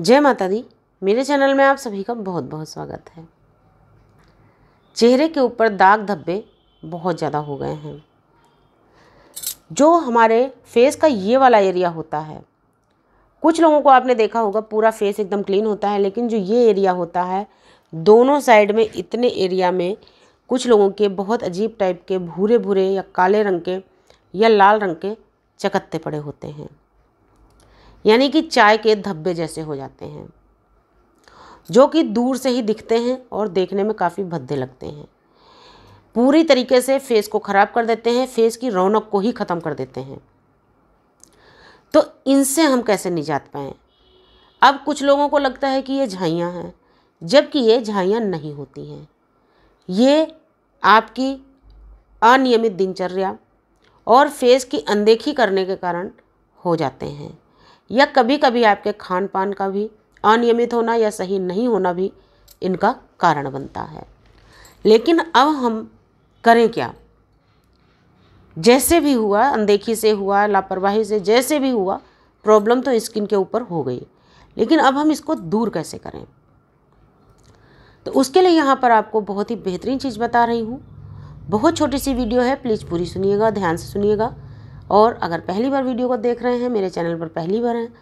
जय माता दी। मेरे चैनल में आप सभी का बहुत बहुत स्वागत है। चेहरे के ऊपर दाग धब्बे बहुत ज़्यादा हो गए हैं। जो हमारे फेस का ये वाला एरिया होता है, कुछ लोगों को आपने देखा होगा, पूरा फेस एकदम क्लीन होता है, लेकिन जो ये एरिया होता है, दोनों साइड में इतने एरिया में कुछ लोगों के बहुत अजीब टाइप के भूरे भूरे या काले रंग के या लाल रंग के चकत्ते पड़े होते हैं। यानी कि चाय के धब्बे जैसे हो जाते हैं, जो कि दूर से ही दिखते हैं और देखने में काफ़ी भद्दे लगते हैं। पूरी तरीके से फेस को ख़राब कर देते हैं, फेस की रौनक को ही ख़त्म कर देते हैं। तो इनसे हम कैसे निजात पाएँ? अब कुछ लोगों को लगता है कि ये झाइयाँ हैं, जबकि ये झाइयाँ नहीं होती हैं। ये आपकी अनियमित दिनचर्या और फेस की अनदेखी करने के कारण हो जाते हैं। या कभी कभी आपके खान पान का भी, अनियमित होना या सही नहीं होना भी इनका कारण बनता है। लेकिन अब हम करें क्या? जैसे भी हुआ, अनदेखी से हुआ, लापरवाही से जैसे भी हुआ, प्रॉब्लम तो स्किन के ऊपर हो गई। लेकिन अब हम इसको दूर कैसे करें? तो उसके लिए यहाँ पर आपको बहुत ही बेहतरीन चीज़ बता रही हूँ। बहुत छोटी सी वीडियो है, प्लीज़ पूरी सुनिएगा, ध्यान से सुनिएगा। और अगर पहली बार वीडियो को देख रहे हैं, मेरे चैनल पर पहली बार हैं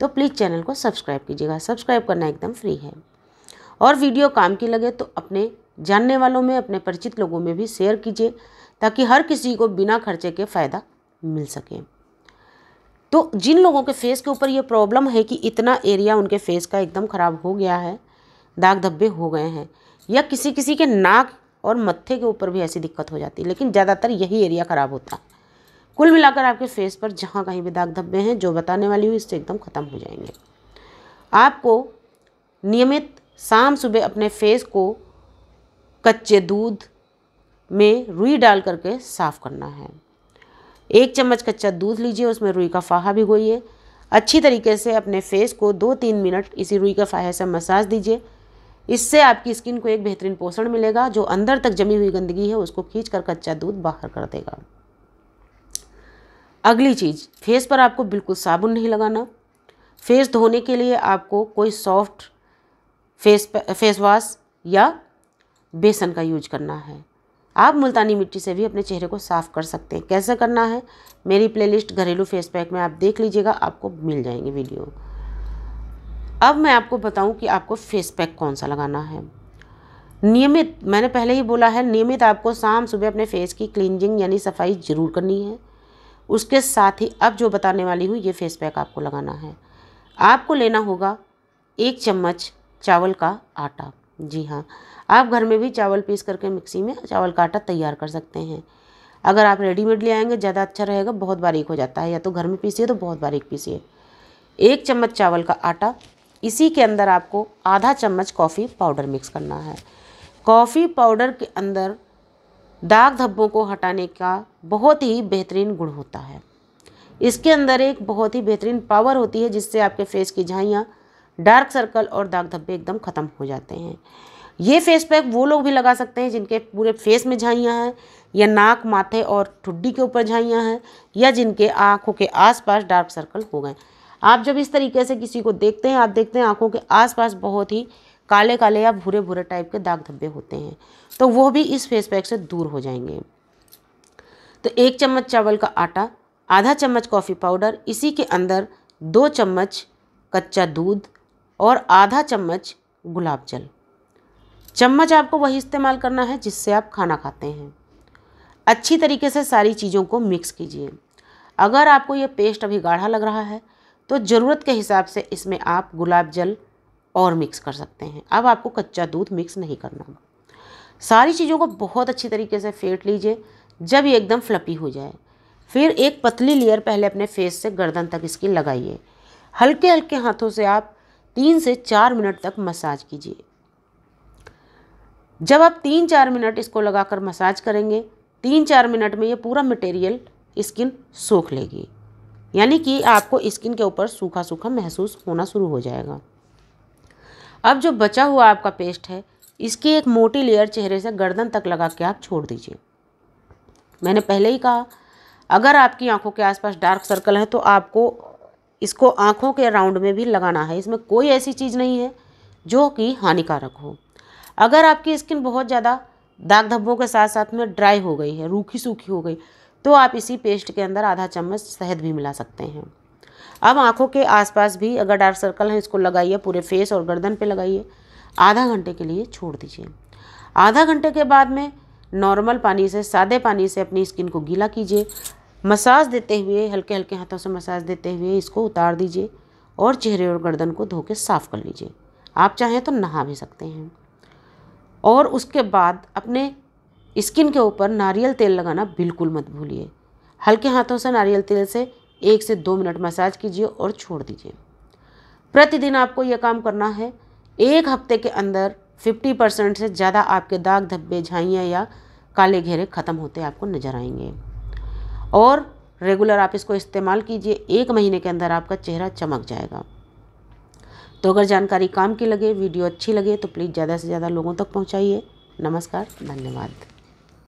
तो प्लीज़ चैनल को सब्सक्राइब कीजिएगा। सब्सक्राइब करना एकदम फ्री है। और वीडियो काम की लगे तो अपने जानने वालों में, अपने परिचित लोगों में भी शेयर कीजिए, ताकि हर किसी को बिना खर्चे के फ़ायदा मिल सके। तो जिन लोगों के फेस के ऊपर ये प्रॉब्लम है कि इतना एरिया उनके फेस का एकदम ख़राब हो गया है, दाग धब्बे हो गए हैं, या किसी किसी के नाक और मत्थे के ऊपर भी ऐसी दिक्कत हो जाती है, लेकिन ज़्यादातर यही एरिया ख़राब होता। है कुल मिलाकर आपके फेस पर जहाँ कहीं भी दाग धब्बे हैं, जो बताने वाली हूँ, इससे एकदम ख़त्म हो जाएँगे। आपको नियमित शाम सुबह अपने फेस को कच्चे दूध में रुई डाल करके साफ़ करना है। एक चम्मच कच्चा दूध लीजिए, उसमें रुई का फाहा भिगोइए अच्छी तरीके से अपने फेस को दो तीन मिनट इसी रुई का फाहे से मसाज दीजिए। इससे आपकी स्किन को एक बेहतरीन पोषण मिलेगा, जो अंदर तक जमी हुई गंदगी है, उसको खींच कर कच्चा दूध बाहर कर देगा। अगली चीज़, फेस पर आपको बिल्कुल साबुन नहीं लगाना। फेस धोने के लिए आपको कोई सॉफ्ट फेस फेस वॉश या बेसन का यूज़ करना है। आप मुल्तानी मिट्टी से भी अपने चेहरे को साफ़ कर सकते हैं। कैसे करना है? मेरी प्लेलिस्ट घरेलू फेस पैक में आप देख लीजिएगा, आपको मिल जाएँगे वीडियो। अब मैं आपको बताऊँ कि आपको फेस पैक कौन सा लगाना है। नियमित, मैंने पहले ही बोला है, नियमित आपको शाम सुबह अपने फेस की क्लींजिंग यानी सफ़ाई ज़रूर करनी है। उसके साथ ही अब जो बताने वाली हूँ, ये फेस पैक आपको लगाना है। आपको लेना होगा एक चम्मच चावल का आटा। जी हाँ आप घर में भी चावल पीस करके मिक्सी में चावल का आटा तैयार कर सकते हैं। अगर आप रेडीमेड ले आएँगे, ज़्यादा अच्छा रहेगा, बहुत बारीक हो जाता है। या तो घर में पीसिए तो बहुत बारीक पीसिए। एक चम्मच चावल का आटा। इसी के अंदर आपको आधा चम्मच कॉफ़ी पाउडर मिक्स करना है। कॉफ़ी पाउडर के अंदर दाग धब्बों को हटाने का बहुत ही बेहतरीन गुण होता है। इसके अंदर एक बहुत ही बेहतरीन पावर होती है, जिससे आपके फेस की झाइयाँ डार्क सर्कल और दाग धब्बे एकदम ख़त्म हो जाते हैं। ये फेस पैक वो लोग भी लगा सकते हैं, जिनके पूरे फेस में झाइयाँ हैं, या नाक, माथे और ठुड्डी के ऊपर झाइयाँ हैं, या जिनके आँखों के आसपास डार्क सर्कल हो गए। आप जब इस तरीके से किसी को देखते हैं, आप देखते हैं आँखों के आसपास बहुत ही काले काले या भूरे भूरे टाइप के दाग धब्बे होते हैं। तो वो भी इस फेस पैक से दूर हो जाएँगे। तो एक चम्मच चावल का आटा, आधा चम्मच कॉफ़ी पाउडर इसी के अंदर दो चम्मच कच्चा दूध और आधा चम्मच गुलाब जल। चम्मच आपको वही इस्तेमाल करना है जिससे आप खाना खाते हैं। अच्छी तरीके से सारी चीज़ों को मिक्स कीजिए। अगर आपको ये पेस्ट अभी गाढ़ा लग रहा है तो ज़रूरत के हिसाब से इसमें आप गुलाब जल और मिक्स कर सकते हैं। अब आपको कच्चा दूध मिक्स नहीं करना। सारी चीज़ों को बहुत अच्छी तरीके से फेंट लीजिए, जब ये एकदम फ्लपी हो जाए। फिर एक पतली लेयर पहले अपने फेस से गर्दन तक इसकी लगाइए। हल्के हल्के हाथों से आप तीन से चार मिनट तक मसाज कीजिए। जब आप तीन चार मिनट इसको लगाकर मसाज करेंगे तीन चार मिनट में ये पूरा मटेरियल स्किन सूख लेगी। यानी कि आपको स्किन के ऊपर सूखा सूखा महसूस होना शुरू हो जाएगा। अब जो बचा हुआ आपका पेस्ट है, इसकी एक मोटी लेयर चेहरे से गर्दन तक लगा के आप छोड़ दीजिए। मैंने पहले ही कहा, अगर आपकी आँखों के आसपास डार्क सर्कल है तो आपको इसको आँखों के राउंड में भी लगाना है। इसमें कोई ऐसी चीज़ नहीं है जो कि हानिकारक हो। अगर आपकी स्किन बहुत ज़्यादा दाग धब्बों के साथ साथ में ड्राई हो गई है रूखी सूखी हो गई तो आप इसी पेस्ट के अंदर आधा चम्मच शहद भी मिला सकते हैं। अब आँखों के आसपास भी अगर डार्क सर्कल है, इसको लगाइए, पूरे फेस और गर्दन पे लगाइए। आधा घंटे के लिए छोड़ दीजिए। आधा घंटे के बाद में नॉर्मल पानी से, सादे पानी से अपनी स्किन को गीला कीजिए। मसाज देते हुए, हल्के हल्के हाथों से मसाज देते हुए इसको उतार दीजिए और चेहरे और गर्दन को धो के साफ़ कर लीजिए। आप चाहें तो नहा भी सकते हैं। और उसके बाद अपने स्किन के ऊपर नारियल तेल लगाना बिल्कुल मत भूलिए। हल्के हाथों से नारियल तेल से एक से दो मिनट मसाज कीजिए और छोड़ दीजिए। प्रतिदिन आपको यह काम करना है। एक हफ़्ते के अंदर 50 परसेंट से ज़्यादा आपके दाग, धब्बे, झाइयाँ या काले घेरे ख़त्म होते आपको नज़र आएँगे। और रेगुलर आप इसको इस्तेमाल कीजिए। एक महीने के अंदर आपका चेहरा चमक जाएगा। तो अगर जानकारी काम की लगे, वीडियो अच्छी लगे तो प्लीज़ ज़्यादा से ज़्यादा लोगों तक पहुँचाइए। नमस्कार, धन्यवाद।